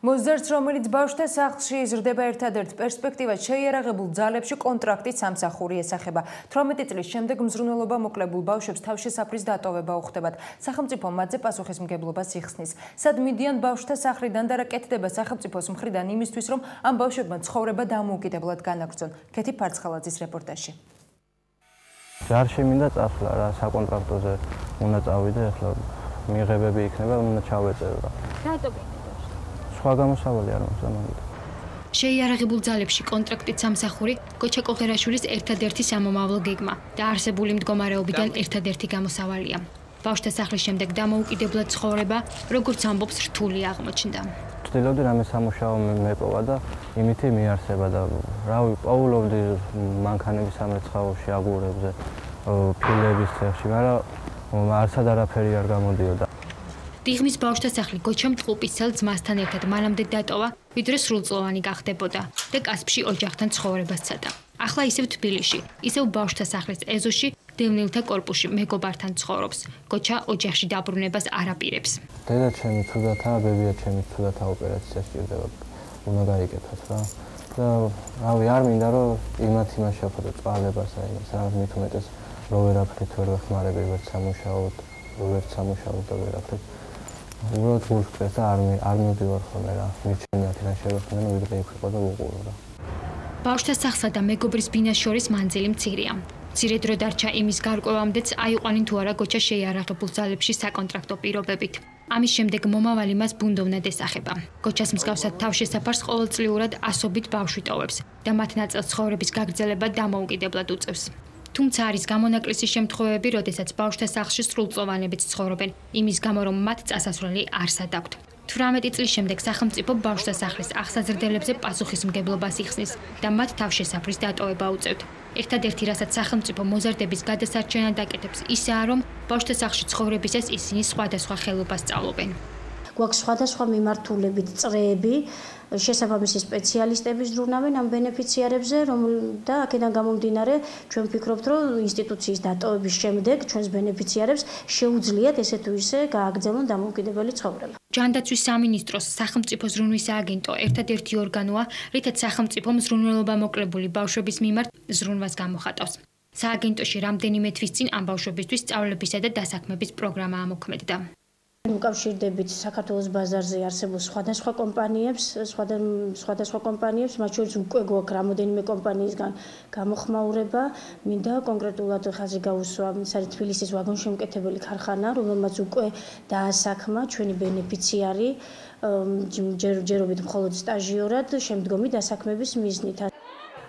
მოზერც, რომელიც ბავშვთა სახლში იზრდება ერთადერთ პერსპექტივად შეიარაღებულ ძალებში კონტრაქტით სამსახური ესახება. 18 წლის შემდეგ მზრუნველობა მოკლებულ ბავშვებს თავშესაფრის დატოვება უხდებათ. სახელმწიფო მათზე პასუხისმგებლობას იხსნის. სად მიდიან ბავშვთა სახლიდან და რა კეთდება სახელმწიფოს მხრიდან იმისთვის, რომ ამ ბავშვებმა ცხოვრება დამოუკიდებლად განაგრძონ. კეთი ფარცხალაძის რეპორტაჟი. ჯარ შემინდა წასვლა რა საკონტრაქტოზე უნდა წავიდე ახლა მიღებები იქნება უნდა ჩავეწერო რა. რატო სხვა გამოსავალი არ მაქვს ამიტომ. შეიარაღებულ ძალებში კონტრაქტით სამსახური გოჩა კოღერაშვილის ერთადერთი სამომავლო გეგმა და არსებული მდგომარეობიდან ერთადერთი გამოსავალია. ბავშვთა სახლის შემდეგ დამოუკიდებლად ცხოვრება, როგორც ამბობს რთული აღმოჩნდა. ვცდილობდი რამე სამუშაო მეპოვა და იმითი მიარსება და რავი, პაულობდი მანქანების სამრეცხაოში აგურებზე, ფილების ცეხში, მაგრამ არსად არაფერი არ გამოდიოდა. დიღმის ბავშვთა სახლი გოჩამ ტყუპისელ ძმასთან ერთად მანამდე დატოვა, ვიდრე სრულწლოვანი გახდებოდა და კასპში ოჯახთან ცხოვრებას ცადა. ახლა ისევ თბილისში, ისევ ბავშვთა სახლის ეზოში დევნილთა корпуში მეგობართან ცხოვრობს. გოჩა ოჯახში დაბრუნებას არ აპირებს. დედა ჩემი ცუდათაა, ბებია ჩემი ცუდათაა ოპერაცია სჭირდება. უნდა გაიკეთოს რა. და რავი, არ მინდა რომ იმათ იმას შეფოთო წვალებას აი ეს რა მით უმეტეს რომ ვერაფრით ვერ ვეხმარები, ვერ სამუშაოთ, ვერ სამუშაოთ და ვერაფრით უბრალოდ გულწრფელს და არ არ მივდივარ ხოლმე რა. მიჩნიათ რა შევეხმენ ვიდრე იქ ვიყო და ვუყურო რა. ბავშვთა სახსა და მეგობრის ბინას შორის მანძილი მცირეა. მცირე დრო დარჩა იმის გარკვევამდეც აიყვანინ თუ არა გოჩა შეიარაღებულ ძალებში საკონტრაქტო პირობებით. ამის შემდეგ მომავალი მას ბუნდოვნად ესახება. გოჩას მსგავსად თავშესაფარს ყოველწლიურად ასობით ბავშვი ტოვებს და მათ ნაწილს ცხოვრების გაგრძელება დამოუკიდებლად უწევს. თუმცა არის გამონაკლისი შემთხვევები, როდესაც ბავშვთა სახლში სრულწლოვანებით ცხოვრობენ, იმის გამო რომ მათ წასასვლელი არსად აქვთ. 18 წლის შემდეგ სახელმწიფო ბავშვთა სახლის აღსაზრდელებზე პასუხისმგებლობას იხსნის და მათ თავშესაფრის დატოვება უწევთ. ერთადერთი რასაც სახელმწიფო მოზარდების გადასარჩენად აკეთებს, ისაა რომ ბავშვთა სახლში ცხოვრებისას ისინი სხვადასხვა ხელობას სწავლობენ. გვაქვს სხვადასხვა მიმართულებით წრეები შესაბამისი სპეციალისტები ზრუნავენ ამ ბენეფიციარებზე რომ და აქედან გამომდინარე ჩვენ ვფიქრობთ რომ ინსტიტუციის დატოვების შემდეგ ჩვენს ბენეფიციარებს შეუძლიათ ესე თუ ისე გააგრძელონ დამოუკიდებელი ცხოვრება. ჯანდაცვის სამინისტროს სახელმწიფო ზრუნვის სააგენტო ერთადერთი ორგანოა, რითაც სახელმწიფო ზრუნველობა მოკლებული ბავშვების მიმართ ზრუნვას გამოხატავს. სააგენტოში რამდენიმე თვის წინ ამ ბავშვებისთვის სწავლებისა და დასაქმების პროგრამა ამოქმედდა. უკავშირდებით საქართველოს ბაზარზე არსებულ სხვადასხვა კომპანიებს, სხვადასხვა კომპანიებს, მათ შორის უკვე გვაქვს რამოდენიმე კომპანიისგან გამოხმაურება, მინდა კონკრეტულად ხაზი გაუსვა, საერთოდ თბილისის ვაგონშემკეთებელი ქარხანა, რომელმაც უკვე დაასახმა ჩვენი ბენეფიციარი ჯერჯერობით მხოლოდ სტაჟიორად, შემდგომი დასაქმების მიზნით.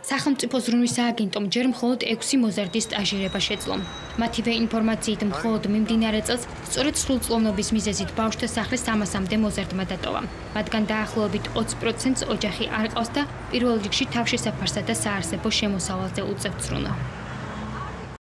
სახელმწიფო ზრუნვის სააგენტომ ჯერ მხოლოდ 6 მოზარდის სტაჟირება შეძლო. მათივე ინფორმაციით მხოლოდ მიმდინარე წელს სწორედ სრულწლოვნობის მიზეზით ბავშვთა სახლის 300-მდე მოზარდმა დატოვა. მათგან დაახლოებით 20%-ს ოჯახი არ ყავს და პირველ რიგში თავშესაფარსა და საარსებო შემოსავალზე უწევთ ზრუნვა.